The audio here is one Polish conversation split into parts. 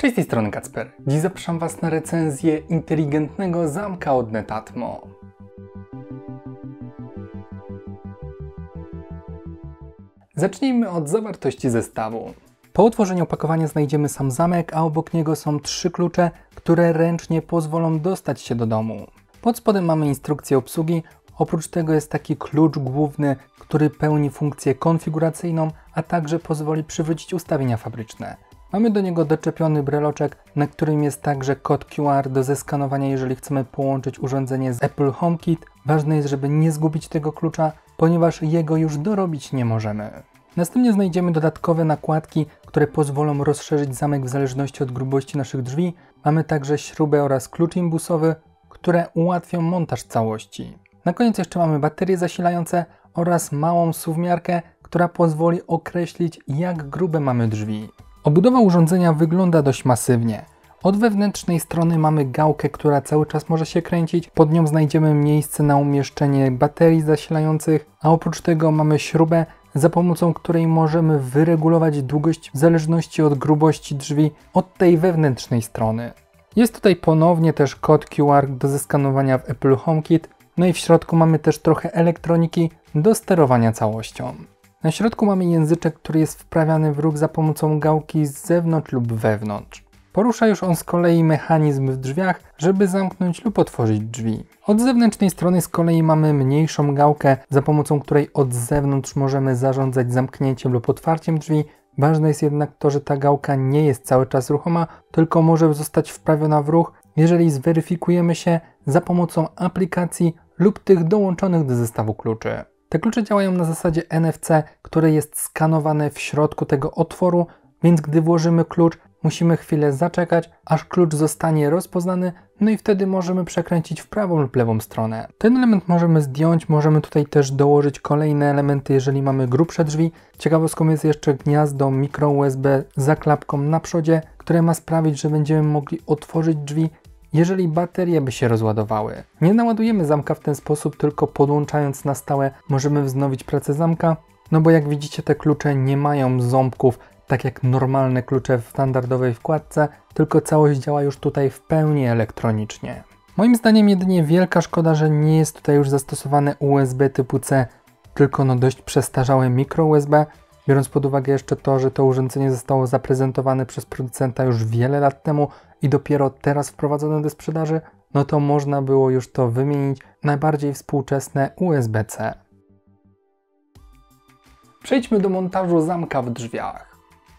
Cześć z tej strony Kacper. Dziś zapraszam Was na recenzję inteligentnego zamka od Netatmo. Zacznijmy od zawartości zestawu. Po otworzeniu opakowania znajdziemy sam zamek, a obok niego są trzy klucze, które ręcznie pozwolą dostać się do domu. Pod spodem mamy instrukcję obsługi, oprócz tego jest taki klucz główny, który pełni funkcję konfiguracyjną, a także pozwoli przywrócić ustawienia fabryczne. Mamy do niego doczepiony breloczek, na którym jest także kod QR do zeskanowania, jeżeli chcemy połączyć urządzenie z Apple HomeKit. Ważne jest, żeby nie zgubić tego klucza, ponieważ jego już dorobić nie możemy. Następnie znajdziemy dodatkowe nakładki, które pozwolą rozszerzyć zamek w zależności od grubości naszych drzwi. Mamy także śrubę oraz klucz imbusowy, które ułatwią montaż całości. Na koniec jeszcze mamy baterie zasilające oraz małą suwmiarkę, która pozwoli określić jak grube mamy drzwi. Obudowa urządzenia wygląda dość masywnie. Od wewnętrznej strony mamy gałkę, która cały czas może się kręcić. Pod nią znajdziemy miejsce na umieszczenie baterii zasilających, a oprócz tego mamy śrubę, za pomocą której możemy wyregulować długość w zależności od grubości drzwi od tej wewnętrznej strony. Jest tutaj ponownie też kod QR do zeskanowania w Apple HomeKit, no i w środku mamy też trochę elektroniki do sterowania całością. Na środku mamy języczek, który jest wprawiany w ruch za pomocą gałki z zewnątrz lub wewnątrz. Porusza już on z kolei mechanizm w drzwiach, żeby zamknąć lub otworzyć drzwi. Od zewnętrznej strony z kolei mamy mniejszą gałkę, za pomocą której od zewnątrz możemy zarządzać zamknięciem lub otwarciem drzwi. Ważne jest jednak to, że ta gałka nie jest cały czas ruchoma, tylko może zostać wprawiona w ruch, jeżeli zweryfikujemy się za pomocą aplikacji lub tych dołączonych do zestawu kluczy. Te klucze działają na zasadzie NFC, które jest skanowane w środku tego otworu, więc gdy włożymy klucz, musimy chwilę zaczekać, aż klucz zostanie rozpoznany, no i wtedy możemy przekręcić w prawą lub lewą stronę. Ten element możemy zdjąć, możemy tutaj też dołożyć kolejne elementy, jeżeli mamy grubsze drzwi. Ciekawostką jest jeszcze gniazdo mikro USB z zaklapką na przodzie, które ma sprawić, że będziemy mogli otworzyć drzwi jeżeli baterie by się rozładowały. Nie naładujemy zamka w ten sposób, tylko podłączając na stałe możemy wznowić pracę zamka, no bo jak widzicie te klucze nie mają ząbków, tak jak normalne klucze w standardowej wkładce, tylko całość działa już tutaj w pełni elektronicznie. Moim zdaniem jedynie wielka szkoda, że nie jest tutaj już zastosowane USB typu C, tylko no dość przestarzałe mikro USB, biorąc pod uwagę jeszcze to, że to urządzenie zostało zaprezentowane przez producenta już wiele lat temu i dopiero teraz wprowadzone do sprzedaży, no to można było już to wymienić najbardziej współczesne USB-C. Przejdźmy do montażu zamka w drzwiach.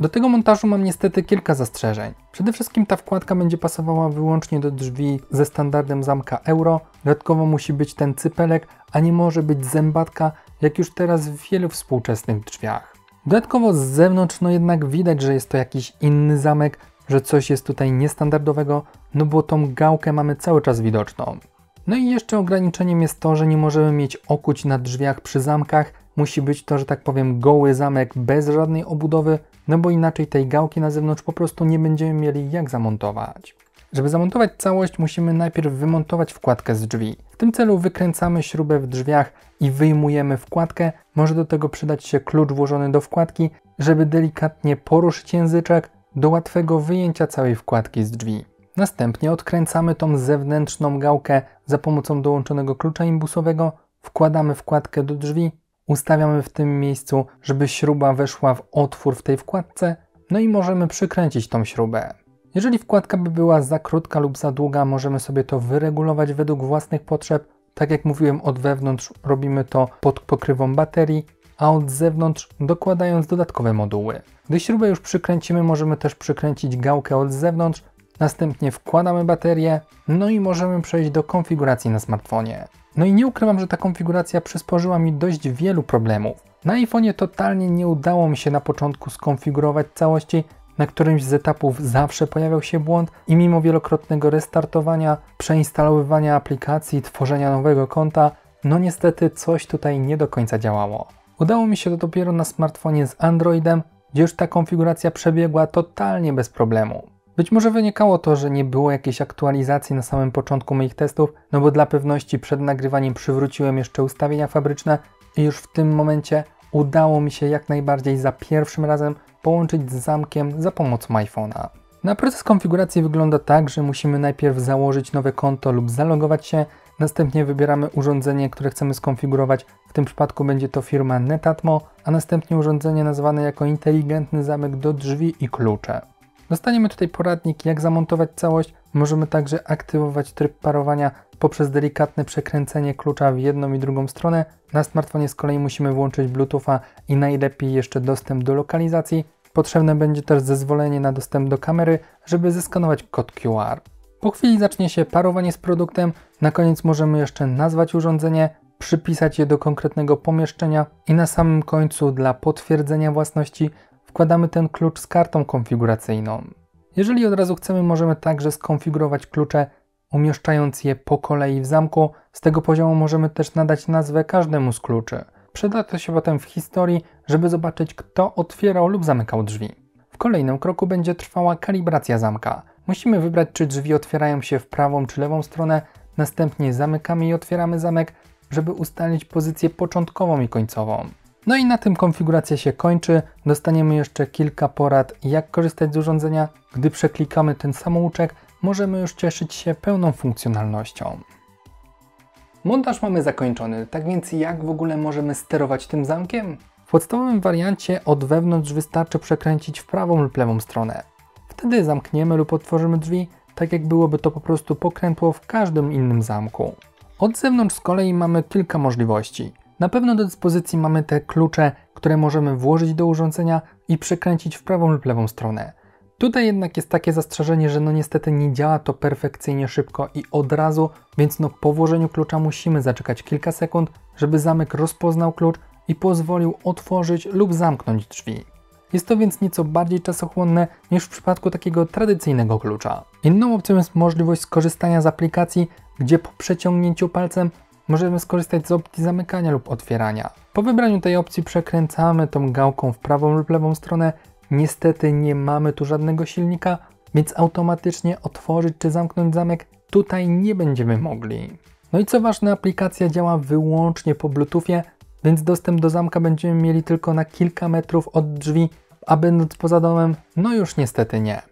Do tego montażu mam niestety kilka zastrzeżeń. Przede wszystkim ta wkładka będzie pasowała wyłącznie do drzwi ze standardem zamka euro. Dodatkowo musi być ten cypelek, a nie może być zębatka, jak już teraz w wielu współczesnych drzwiach. Dodatkowo z zewnątrz no jednak widać, że jest to jakiś inny zamek, że coś jest tutaj niestandardowego, no bo tą gałkę mamy cały czas widoczną. No i jeszcze ograniczeniem jest to, że nie możemy mieć okuć na drzwiach przy zamkach. Musi być to, że tak powiem, goły zamek bez żadnej obudowy, no bo inaczej tej gałki na zewnątrz po prostu nie będziemy mieli jak zamontować. Żeby zamontować całość, musimy najpierw wymontować wkładkę z drzwi. W tym celu wykręcamy śrubę w drzwiach i wyjmujemy wkładkę. Może do tego przydać się klucz włożony do wkładki, żeby delikatnie poruszyć języczek do łatwego wyjęcia całej wkładki z drzwi. Następnie odkręcamy tą zewnętrzną gałkę za pomocą dołączonego klucza imbusowego, wkładamy wkładkę do drzwi, ustawiamy w tym miejscu, żeby śruba weszła w otwór w tej wkładce, no i możemy przykręcić tą śrubę. Jeżeli wkładka by była za krótka lub za długa, możemy sobie to wyregulować według własnych potrzeb. Tak jak mówiłem, od wewnątrz robimy to pod pokrywą baterii, a od zewnątrz dokładając dodatkowe moduły. Gdy śrubę już przykręcimy, możemy też przykręcić gałkę od zewnątrz, następnie wkładamy baterię, no i możemy przejść do konfiguracji na smartfonie. No i nie ukrywam, że ta konfiguracja przysporzyła mi dość wielu problemów. Na iPhone'ie totalnie nie udało mi się na początku skonfigurować całości, na którymś z etapów zawsze pojawiał się błąd i mimo wielokrotnego restartowania, przeinstalowywania aplikacji, tworzenia nowego konta, no niestety coś tutaj nie do końca działało. Udało mi się to dopiero na smartfonie z Androidem, gdzie już ta konfiguracja przebiegła totalnie bez problemu. Być może wynikało to, że nie było jakiejś aktualizacji na samym początku moich testów, no bo dla pewności przed nagrywaniem przywróciłem jeszcze ustawienia fabryczne i już w tym momencie udało mi się jak najbardziej za pierwszym razem połączyć z zamkiem za pomocą iPhone'a. Na proces konfiguracji wygląda tak, że musimy najpierw założyć nowe konto lub zalogować się, następnie wybieramy urządzenie, które chcemy skonfigurować. W tym przypadku będzie to firma Netatmo, a następnie urządzenie nazwane jako inteligentny zamek do drzwi i klucze. Dostaniemy tutaj poradnik, jak zamontować całość. Możemy także aktywować tryb parowania poprzez delikatne przekręcenie klucza w jedną i drugą stronę. Na smartfonie z kolei musimy włączyć Bluetootha i najlepiej jeszcze dostęp do lokalizacji. Potrzebne będzie też zezwolenie na dostęp do kamery, żeby zeskanować kod QR. Po chwili zacznie się parowanie z produktem, na koniec możemy jeszcze nazwać urządzenie, przypisać je do konkretnego pomieszczenia i na samym końcu dla potwierdzenia własności wkładamy ten klucz z kartą konfiguracyjną. Jeżeli od razu chcemy, możemy także skonfigurować klucze, umieszczając je po kolei w zamku. Z tego poziomu możemy też nadać nazwę każdemu z kluczy. Przyda to się potem w historii, żeby zobaczyć, kto otwierał lub zamykał drzwi. W kolejnym kroku będzie trwała kalibracja zamka. Musimy wybrać, czy drzwi otwierają się w prawą czy lewą stronę, następnie zamykamy i otwieramy zamek, żeby ustalić pozycję początkową i końcową. No i na tym konfiguracja się kończy. Dostaniemy jeszcze kilka porad, jak korzystać z urządzenia. Gdy przeklikamy ten samouczek, możemy już cieszyć się pełną funkcjonalnością. Montaż mamy zakończony, tak więc jak w ogóle możemy sterować tym zamkiem? W podstawowym wariancie od wewnątrz wystarczy przekręcić w prawą lub lewą stronę. Wtedy zamkniemy lub otworzymy drzwi, tak jak byłoby to po prostu pokrętło w każdym innym zamku. Od zewnątrz z kolei mamy kilka możliwości. Na pewno do dyspozycji mamy te klucze, które możemy włożyć do urządzenia i przekręcić w prawą lub lewą stronę. Tutaj jednak jest takie zastrzeżenie, że no niestety nie działa to perfekcyjnie szybko i od razu, więc no po włożeniu klucza musimy zaczekać kilka sekund, żeby zamek rozpoznał klucz i pozwolił otworzyć lub zamknąć drzwi. Jest to więc nieco bardziej czasochłonne niż w przypadku takiego tradycyjnego klucza. Inną opcją jest możliwość skorzystania z aplikacji, gdzie po przeciągnięciu palcem możemy skorzystać z opcji zamykania lub otwierania. Po wybraniu tej opcji przekręcamy tą gałką w prawą lub lewą stronę. Niestety nie mamy tu żadnego silnika, więc automatycznie otworzyć czy zamknąć zamek tutaj nie będziemy mogli. No i co ważne, aplikacja działa wyłącznie po Bluetoothie, więc dostęp do zamka będziemy mieli tylko na kilka metrów od drzwi, a będąc poza domem, no już niestety nie.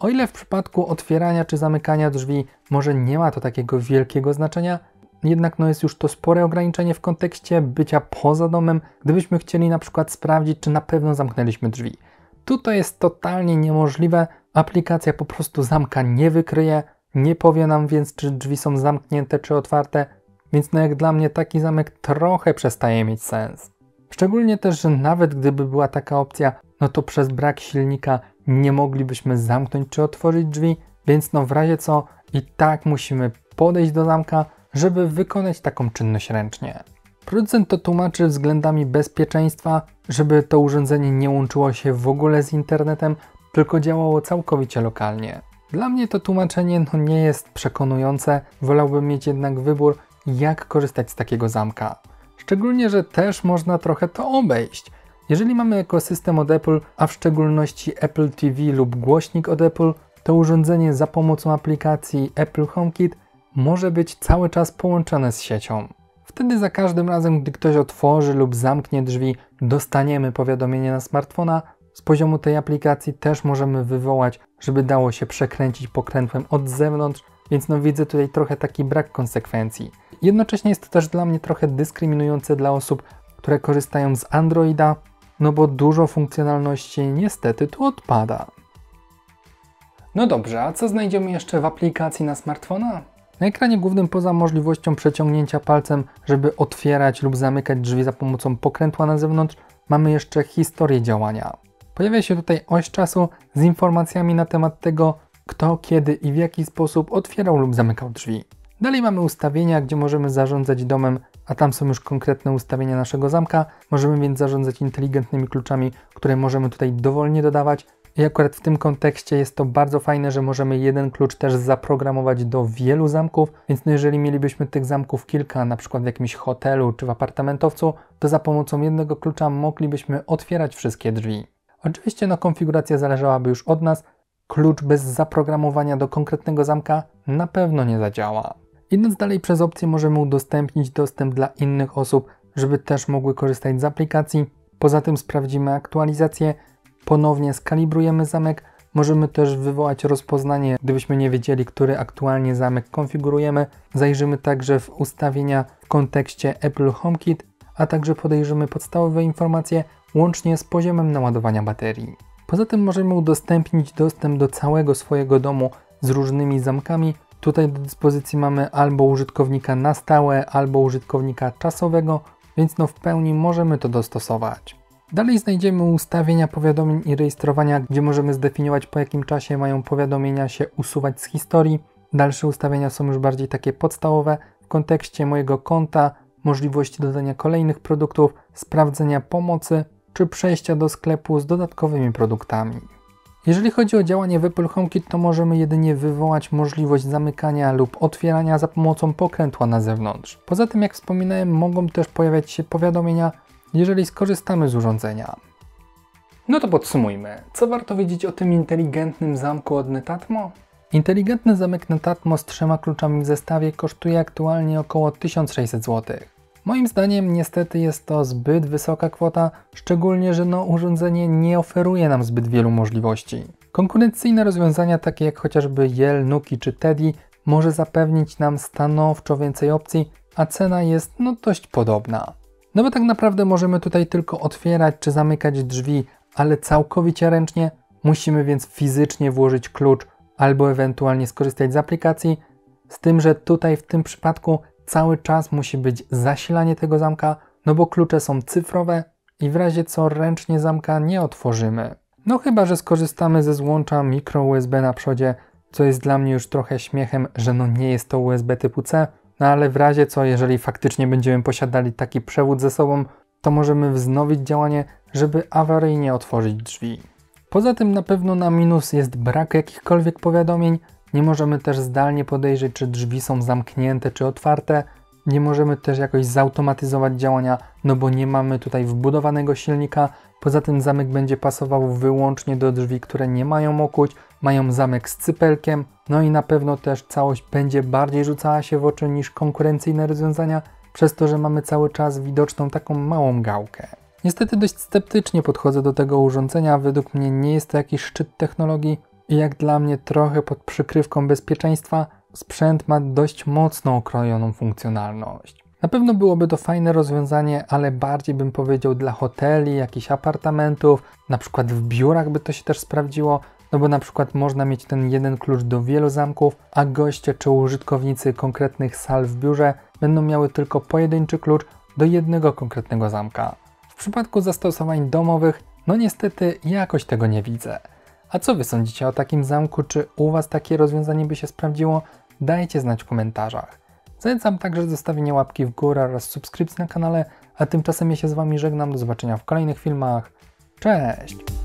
O ile w przypadku otwierania czy zamykania drzwi może nie ma to takiego wielkiego znaczenia, jednak no jest już to spore ograniczenie w kontekście bycia poza domem, gdybyśmy chcieli na przykład sprawdzić, czy na pewno zamknęliśmy drzwi. Tu to jest totalnie niemożliwe, aplikacja po prostu zamka nie wykryje, nie powie nam więc, czy drzwi są zamknięte czy otwarte, więc no jak dla mnie taki zamek trochę przestaje mieć sens. Szczególnie też, że nawet gdyby była taka opcja, no to przez brak silnika nie moglibyśmy zamknąć czy otworzyć drzwi, więc no w razie co i tak musimy podejść do zamka, żeby wykonać taką czynność ręcznie. Producent to tłumaczy względami bezpieczeństwa, żeby to urządzenie nie łączyło się w ogóle z internetem, tylko działało całkowicie lokalnie. Dla mnie to tłumaczenie no, nie jest przekonujące, wolałbym mieć jednak wybór, jak korzystać z takiego zamka. Szczególnie, że też można trochę to obejść. Jeżeli mamy ekosystem od Apple, a w szczególności Apple TV lub głośnik od Apple, to urządzenie za pomocą aplikacji Apple HomeKit może być cały czas połączone z siecią. Wtedy za każdym razem, gdy ktoś otworzy lub zamknie drzwi, dostaniemy powiadomienie na smartfona. Z poziomu tej aplikacji też możemy wywołać, żeby dało się przekręcić pokrętłem od zewnątrz, więc no widzę tutaj trochę taki brak konsekwencji. Jednocześnie jest to też dla mnie trochę dyskryminujące dla osób, które korzystają z Androida, no bo dużo funkcjonalności niestety tu odpada. No dobrze, a co znajdziemy jeszcze w aplikacji na smartfona? Na ekranie głównym poza możliwością przeciągnięcia palcem, żeby otwierać lub zamykać drzwi za pomocą pokrętła na zewnątrz, mamy jeszcze historię działania. Pojawia się tutaj oś czasu z informacjami na temat tego, kto, kiedy i w jaki sposób otwierał lub zamykał drzwi. Dalej mamy ustawienia, gdzie możemy zarządzać domem, a tam są już konkretne ustawienia naszego zamka. Możemy więc zarządzać inteligentnymi kluczami, które możemy tutaj dowolnie dodawać, i akurat w tym kontekście jest to bardzo fajne, że możemy jeden klucz też zaprogramować do wielu zamków, więc no jeżeli mielibyśmy tych zamków kilka, na przykład w jakimś hotelu czy w apartamentowcu, to za pomocą jednego klucza moglibyśmy otwierać wszystkie drzwi. Oczywiście no konfiguracja zależałaby już od nas, klucz bez zaprogramowania do konkretnego zamka na pewno nie zadziała. Idąc dalej przez opcję możemy udostępnić dostęp dla innych osób, żeby też mogły korzystać z aplikacji. Poza tym sprawdzimy aktualizację, ponownie skalibrujemy zamek, Możemy też wywołać rozpoznanie, gdybyśmy nie wiedzieli, który aktualnie zamek konfigurujemy. Zajrzymy także w ustawienia w kontekście Apple HomeKit, a także podejrzymy podstawowe informacje łącznie z poziomem naładowania baterii. Poza tym możemy udostępnić dostęp do całego swojego domu z różnymi zamkami. Tutaj do dyspozycji mamy albo użytkownika na stałe, albo użytkownika czasowego, więc no w pełni możemy to dostosować. Dalej znajdziemy ustawienia powiadomień i rejestrowania, gdzie możemy zdefiniować po jakim czasie mają powiadomienia się usuwać z historii. Dalsze ustawienia są już bardziej takie podstawowe w kontekście mojego konta, możliwości dodania kolejnych produktów, sprawdzenia pomocy czy przejścia do sklepu z dodatkowymi produktami. Jeżeli chodzi o działanie w Apple HomeKit, to możemy jedynie wywołać możliwość zamykania lub otwierania za pomocą pokrętła na zewnątrz. Poza tym, jak wspominałem, mogą też pojawiać się powiadomienia, jeżeli skorzystamy z urządzenia. No to podsumujmy. Co warto wiedzieć o tym inteligentnym zamku od Netatmo? Inteligentny zamek Netatmo z trzema kluczami w zestawie kosztuje aktualnie około 1600 zł. Moim zdaniem niestety jest to zbyt wysoka kwota, szczególnie, że no urządzenie nie oferuje nam zbyt wielu możliwości. Konkurencyjne rozwiązania takie jak chociażby Yell, Nuki czy Teddy może zapewnić nam stanowczo więcej opcji, a cena jest no dość podobna. No bo tak naprawdę możemy tutaj tylko otwierać czy zamykać drzwi, ale całkowicie ręcznie, musimy więc fizycznie włożyć klucz albo ewentualnie skorzystać z aplikacji, z tym, że tutaj w tym przypadku cały czas musi być zasilanie tego zamka, no bo klucze są cyfrowe i w razie co ręcznie zamka nie otworzymy. No chyba, że skorzystamy ze złącza mikro USB na przodzie, co jest dla mnie już trochę śmiechem, że no nie jest to USB typu C, no ale w razie co, jeżeli faktycznie będziemy posiadali taki przewód ze sobą, to możemy wznowić działanie, żeby awaryjnie otworzyć drzwi. Poza tym na pewno na minus jest brak jakichkolwiek powiadomień, nie możemy też zdalnie podejrzeć, czy drzwi są zamknięte czy otwarte. Nie możemy też jakoś zautomatyzować działania, no bo nie mamy tutaj wbudowanego silnika. Poza tym zamek będzie pasował wyłącznie do drzwi, które nie mają okuć, mają zamek z cypelkiem, no i na pewno też całość będzie bardziej rzucała się w oczy niż konkurencyjne rozwiązania, przez to, że mamy cały czas widoczną taką małą gałkę. Niestety dość sceptycznie podchodzę do tego urządzenia, według mnie nie jest to jakiś szczyt technologii, i jak dla mnie trochę pod przykrywką bezpieczeństwa, sprzęt ma dość mocno okrojoną funkcjonalność. Na pewno byłoby to fajne rozwiązanie, ale bardziej bym powiedział dla hoteli, jakichś apartamentów, na przykład w biurach by to się też sprawdziło, no bo na przykład można mieć ten jeden klucz do wielu zamków, a goście czy użytkownicy konkretnych sal w biurze będą miały tylko pojedynczy klucz do jednego konkretnego zamka. W przypadku zastosowań domowych, no niestety jakoś tego nie widzę. A co Wy sądzicie o takim zamku? Czy u Was takie rozwiązanie by się sprawdziło? Dajcie znać w komentarzach. Zachęcam także do zostawienia łapki w górę oraz subskrypcji na kanale, a tymczasem ja się z Wami żegnam. Do zobaczenia w kolejnych filmach. Cześć!